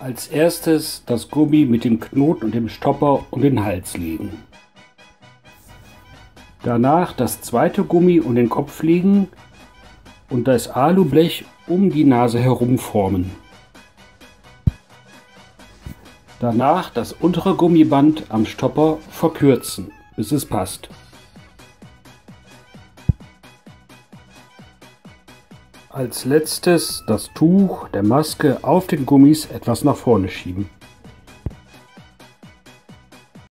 Als erstes das Gummi mit dem Knoten und dem Stopper um den Hals legen. Danach das zweite Gummi um den Kopf legen und das Alublech um die Nase herum formen. Danach das untere Gummiband am Stopper verkürzen, bis es passt. Als letztes das Tuch der Maske auf den Gummis etwas nach vorne schieben.